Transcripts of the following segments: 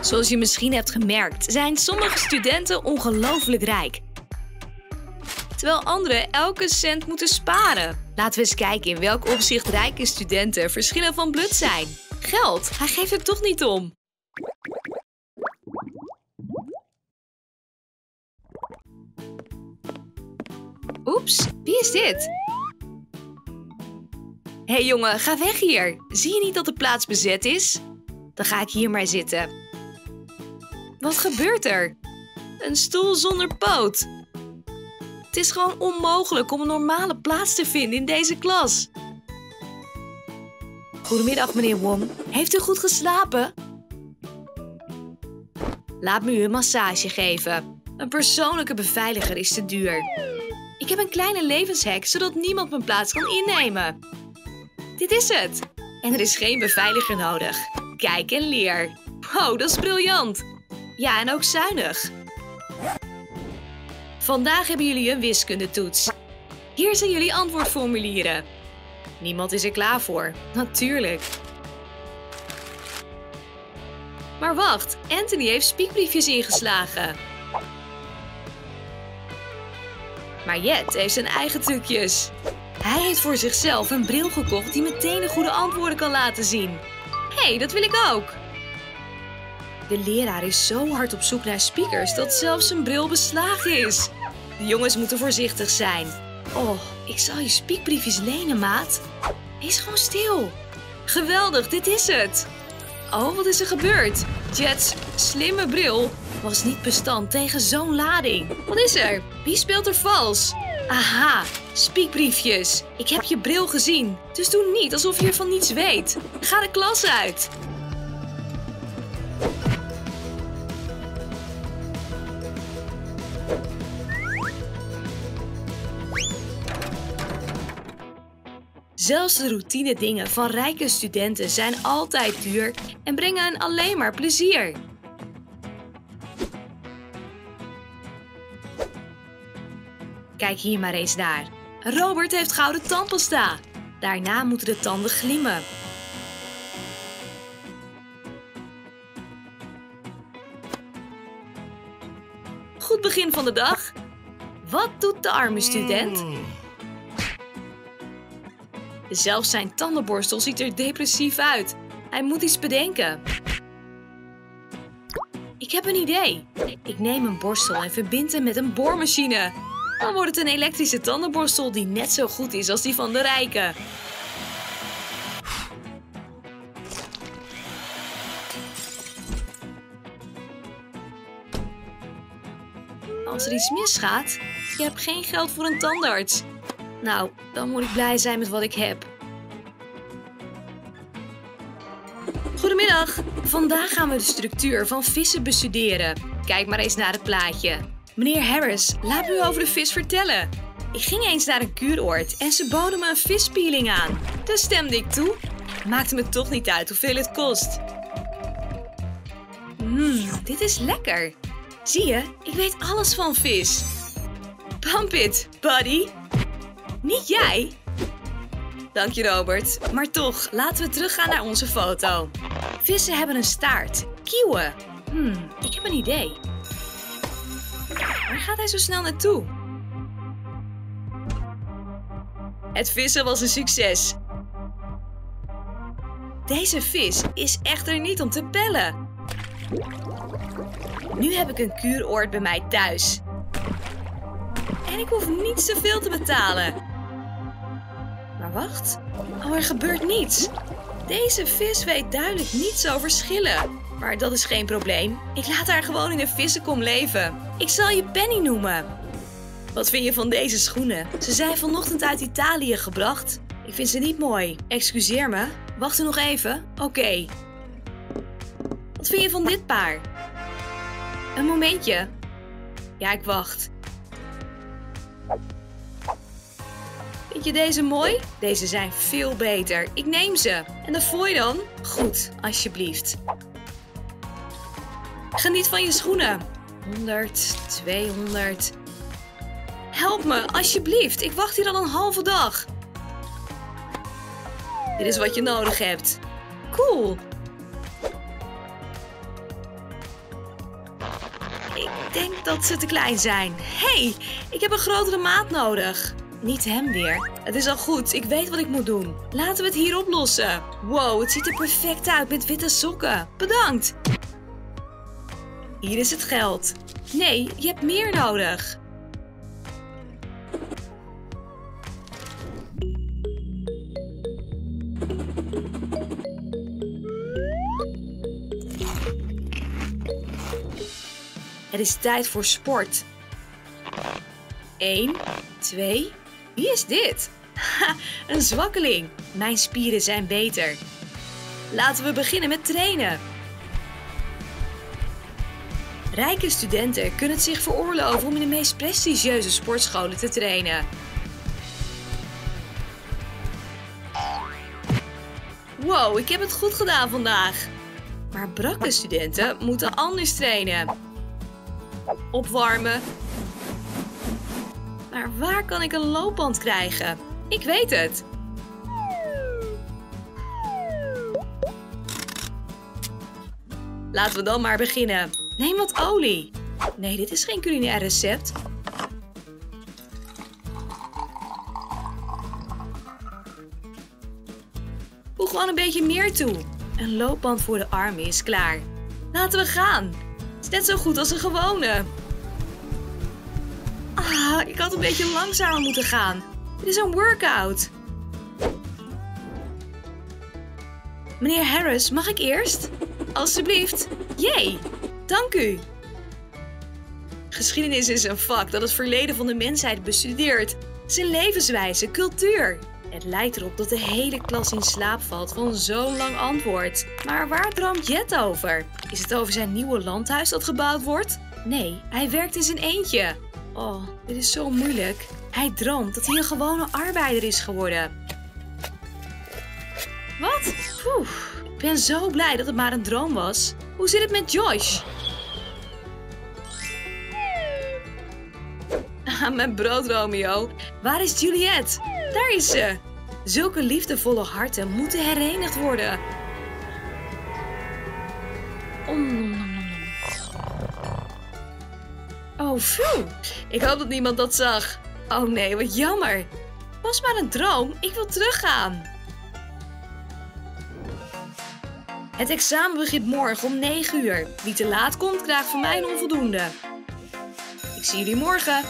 Zoals je misschien hebt gemerkt, zijn sommige studenten ongelooflijk rijk. Terwijl anderen elke cent moeten sparen. Laten we eens kijken in welk opzicht rijke studenten verschillen van blut zijn. Geld, hij geeft er toch niet om. Oeps, wie is dit? Hé hey jongen, ga weg hier. Zie je niet dat de plaats bezet is? Dan ga ik hier maar zitten. Wat gebeurt er? Een stoel zonder poot. Het is gewoon onmogelijk om een normale plaats te vinden in deze klas. Goedemiddag, meneer Wong. Heeft u goed geslapen? Laat me u een massage geven. Een persoonlijke beveiliger is te duur. Ik heb een kleine levenshek, zodat niemand mijn plaats kan innemen. Dit is het. En er is geen beveiliger nodig. Kijk en leer. Wow, dat is briljant. Ja, en ook zuinig. Vandaag hebben jullie een wiskundetoets. Hier zijn jullie antwoordformulieren. Niemand is er klaar voor, natuurlijk. Maar wacht, Anthony heeft spiekbriefjes ingeslagen. Maar Jet heeft zijn eigen trucjes. Hij heeft voor zichzelf een bril gekocht die meteen de goede antwoorden kan laten zien. Hé, hey, dat wil ik ook. De leraar is zo hard op zoek naar speakers dat zelfs zijn bril beslagen is. De jongens moeten voorzichtig zijn. Oh, ik zal je spiekbriefjes lenen, maat. Wees gewoon stil. Geweldig, dit is het. Oh, wat is er gebeurd? Jet's slimme bril was niet bestand tegen zo'n lading. Wat is er? Wie speelt er vals? Aha, spiekbriefjes. Ik heb je bril gezien. Dus doe niet alsof je ervan niets weet. Ga de klas uit. Zelfs de routine dingen van rijke studenten zijn altijd duur en brengen hen alleen maar plezier. Kijk hier maar eens naar. Robert heeft gouden tandpasta. Daarna moeten de tanden glimmen. Goed begin van de dag. Wat doet de arme student? Zelfs zijn tandenborstel ziet er depressief uit. Hij moet iets bedenken. Ik heb een idee. Ik neem een borstel en verbind hem met een boormachine. Dan wordt het een elektrische tandenborstel die net zo goed is als die van de rijken. Als er iets misgaat, je hebt geen geld voor een tandarts. Nou, dan moet ik blij zijn met wat ik heb. Goedemiddag. Vandaag gaan we de structuur van vissen bestuderen. Kijk maar eens naar het plaatje. Meneer Harris, laat me u over de vis vertellen. Ik ging eens naar een kuuroord en ze boden me een vispeeling aan. Daar stemde ik toe. Maakte me toch niet uit hoeveel het kost. Mmm, dit is lekker. Zie je, ik weet alles van vis. Pump it, buddy. Niet jij? Dank je, Robert. Maar toch, laten we teruggaan naar onze foto. Vissen hebben een staart. Kieuwen. Hmm, ik heb een idee. Waar gaat hij zo snel naartoe? Het vissen was een succes. Deze vis is echter niet om te pellen. Nu heb ik een kuuroord bij mij thuis. En ik hoef niet zoveel te betalen. Wacht. Oh, er gebeurt niets. Deze vis weet duidelijk niets over schillen. Maar dat is geen probleem. Ik laat haar gewoon in een vissenkom leven. Ik zal je Penny noemen. Wat vind je van deze schoenen? Ze zijn vanochtend uit Italië gebracht. Ik vind ze niet mooi. Excuseer me. Wacht er nog even. Oké. Wat vind je van dit paar? Een momentje. Ja, ik wacht. Vind je deze mooi? Deze zijn veel beter. Ik neem ze. En de fooi dan? Goed, alsjeblieft. Geniet van je schoenen. 100, 200. Help me, alsjeblieft. Ik wacht hier al een halve dag. Dit is wat je nodig hebt. Cool. Ik denk dat ze te klein zijn. hey, ik heb een grotere maat nodig. Niet hem weer. Het is al goed, ik weet wat ik moet doen. Laten we het hier oplossen. Wow, het ziet er perfect uit met witte sokken. Bedankt. Hier is het geld. Nee, je hebt meer nodig. Het is tijd voor sport. 1, 2. Wie is dit? Een zwakkeling. Mijn spieren zijn beter. Laten we beginnen met trainen. Rijke studenten kunnen het zich veroorloven om in de meest prestigieuze sportscholen te trainen. Wow, ik heb het goed gedaan vandaag. Maar brakke studenten moeten anders trainen. Opwarmen. Maar waar kan ik een loopband krijgen? Ik weet het. Laten we dan maar beginnen. Neem wat olie. Nee, dit is geen culinair recept. Voeg gewoon een beetje meer toe. Een loopband voor de armen is klaar. Laten we gaan. Het is net zo goed als een gewone. Ah, ik had een beetje langzamer moeten gaan. Dit is een workout. Meneer Harris, mag ik eerst? Alsjeblieft. Jee, dank u. Geschiedenis is een vak dat het verleden van de mensheid bestudeert. Zijn levenswijze, cultuur. Het lijkt erop dat de hele klas in slaap valt van zo'n lang antwoord. Maar waar droomt Jet over? Is het over zijn nieuwe landhuis dat gebouwd wordt? Nee, hij werkt in zijn eentje. Oh, dit is zo moeilijk. Hij droomt dat hij een gewone arbeider is geworden. Wat? Ik ben zo blij dat het maar een droom was. Hoe zit het met Josh? Ah, mijn brood Romeo. Waar is Juliet? Daar is ze. Zulke liefdevolle harten moeten herenigd worden. Om, Oh, phew. Ik hoop dat niemand dat zag. Oh nee, wat jammer. Was maar een droom. Ik wil teruggaan. Het examen begint morgen om 9 uur. Wie te laat komt, krijgt van mij een onvoldoende. Ik zie jullie morgen.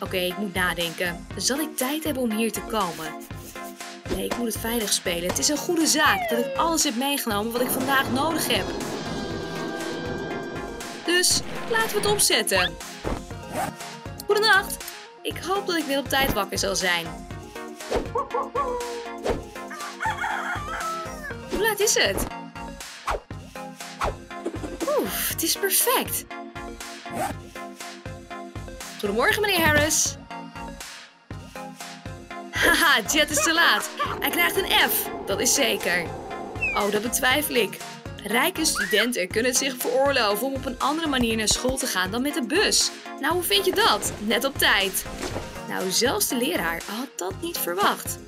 Oké, ik moet nadenken. Zal ik tijd hebben om hier te komen? Nee, ik moet het veilig spelen. Het is een goede zaak dat ik alles heb meegenomen wat ik vandaag nodig heb. Dus laten we het opzetten. Goedenacht. Ik hoop dat ik weer op tijd wakker zal zijn. Hoe laat is het? Oeh, het is perfect. Goedemorgen, meneer Harris. Haha, Jet is te laat. Hij krijgt een F, dat is zeker. Oh, dat betwijfel ik. Rijke studenten kunnen het zich veroorloven om op een andere manier naar school te gaan dan met de bus. Nou, hoe vind je dat? Net op tijd. Nou, zelfs de leraar had dat niet verwacht.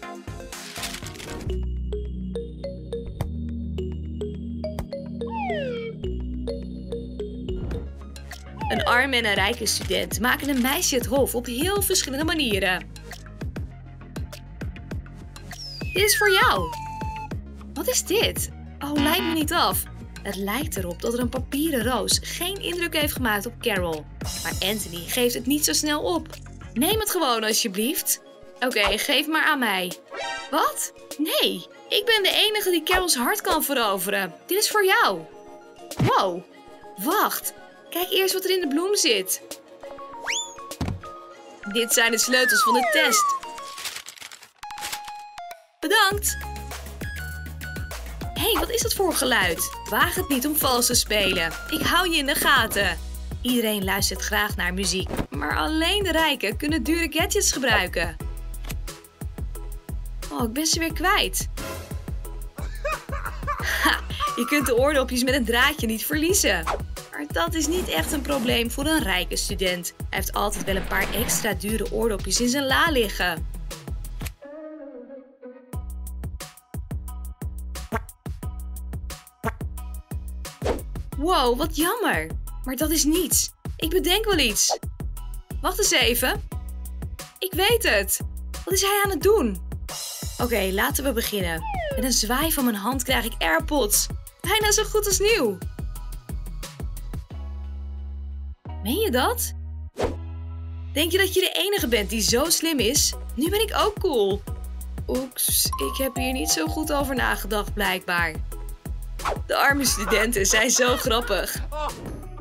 Een arme en een rijke student maken een meisje het hof op heel verschillende manieren. Dit is voor jou. Wat is dit? Oh, leid me niet af. Het lijkt erop dat er een papieren roos geen indruk heeft gemaakt op Carol. Maar Anthony geeft het niet zo snel op. Neem het gewoon alsjeblieft. Oké, geef maar aan mij. Wat? Nee, ik ben de enige die Carol's hart kan veroveren. Dit is voor jou. Wow, wacht. Kijk eerst wat er in de bloem zit. Dit zijn de sleutels van de test. Bedankt. Hey, wat is dat voor geluid? Waag het niet om vals te spelen. Ik hou je in de gaten. Iedereen luistert graag naar muziek, maar alleen de rijken kunnen dure gadgets gebruiken. Oh, ik ben ze weer kwijt. Je kunt de oordopjes met een draadje niet verliezen. Maar dat is niet echt een probleem voor een rijke student. Hij heeft altijd wel een paar extra dure oordopjes in zijn la liggen. Wow, wat jammer. Maar dat is niets. Ik bedenk wel iets. Wacht eens even. Ik weet het. Wat is hij aan het doen? Oké, laten we beginnen. Met een zwaai van mijn hand krijg ik AirPods. Bijna zo goed als nieuw. Meen je dat? Denk je dat je de enige bent die zo slim is? Nu ben ik ook cool. Oeps, ik heb hier niet zo goed over nagedacht blijkbaar. De arme studenten zijn zo grappig.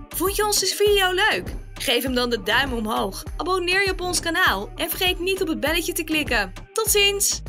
Vond je onze video leuk? Geef hem dan de duim omhoog. Abonneer je op ons kanaal en vergeet niet op het belletje te klikken. Tot ziens!